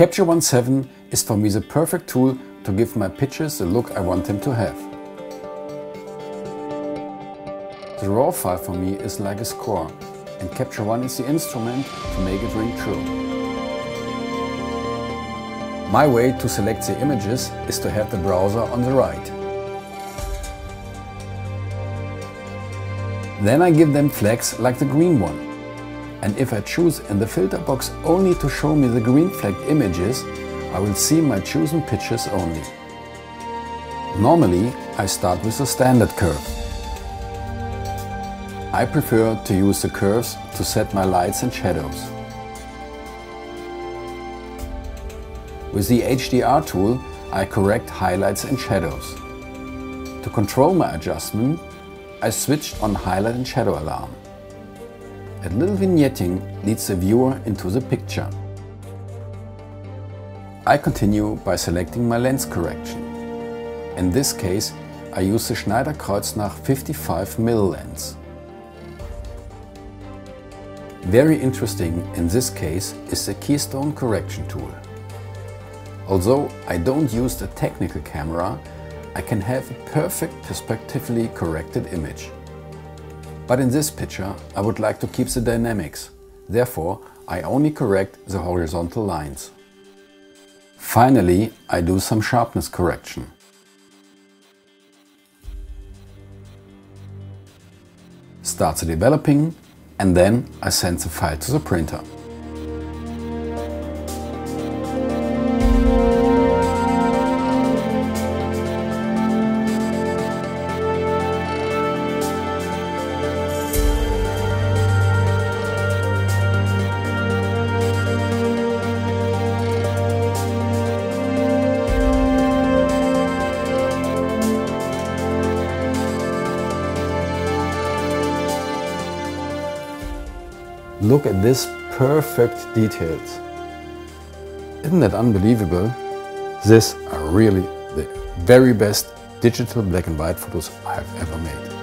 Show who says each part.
Speaker 1: Capture One 7 is for me the perfect tool to give my pictures the look I want them to have. The RAW file for me is like a score and Capture One is the instrument to make it ring true. My way to select the images is to have the browser on the right. Then I give them flags like the green one. And if I choose in the filter box only to show me the green flagged images, I will see my chosen pictures only. Normally, I start with a standard curve. I prefer to use the curves to set my lights and shadows. With the HDR tool, I correct highlights and shadows. To control my adjustment, I switched on highlight and shadow alarm. A little vignetting leads the viewer into the picture. I continue by selecting my lens correction. In this case, I use the Schneider Kreuznach 55mm lens. Very interesting in this case is the keystone correction tool. Although I don't use the technical camera, I can have a perfect perspectively corrected image. But in this picture I would like to keep the dynamics, therefore I only correct the horizontal lines. Finally I do some sharpness correction. Starts developing and then I send the file to the printer. Look at this perfect details. Isn't that unbelievable? These are really the very best digital black and white photos I've ever made.